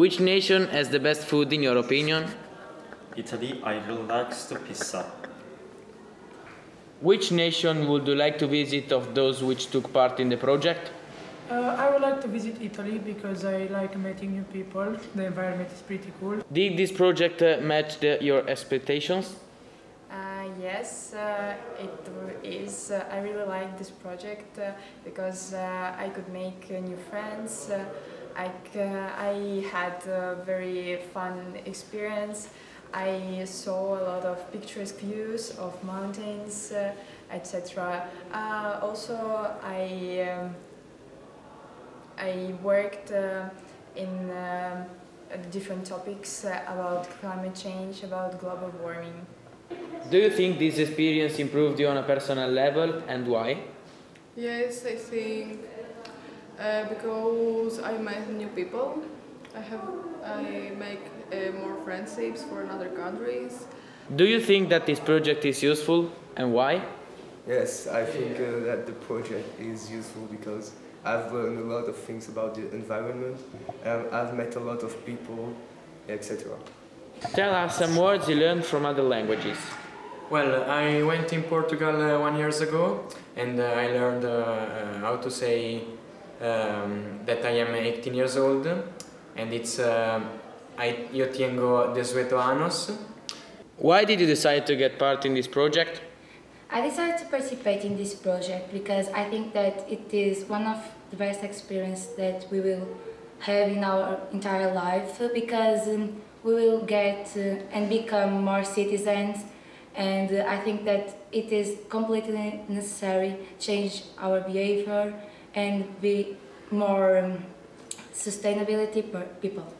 Which nation has the best food in your opinion? Italy, I really like the pizza. Which nation would you like to visit of those which took part in the project? Uh, I would like to visit Italy because I like meeting new people. The environment is pretty cool. Did this project uh, match the, your expectations? Uh, yes, uh, it is. Uh, I really like this project uh, because uh, I could make uh, new friends. Uh, I, c- I had a very fun experience. I saw a lot of picturesque views of mountains, uh, etc. Uh, also, I um, I worked uh, in um different topics uh, about climate change, about global warming. Do you think this experience improved you on a personal level and why? Yes, I think uh, because I met new people. I have I make uh, more friendships for other countries. Do you think that this project is useful and why? Yes, I think uh, that the project is useful because I've learned a lot of things about the environment. Um, I've met a lot of people, etc. Tell us some words you learned from other languages. Well, I went in Portugal uh, one years ago and uh, I learned uh, uh, how to say um, that I am 18 years old and it's uh, I, Yo tengo 18 años. Why did you decide to get part in this project? I decided to participate in this project because I think that it is one of the best experience that we will have in our entire life because um, we will get uh, and become more citizens and uh, I think that it is completely necessary change our behavior and be more um, sustainability people.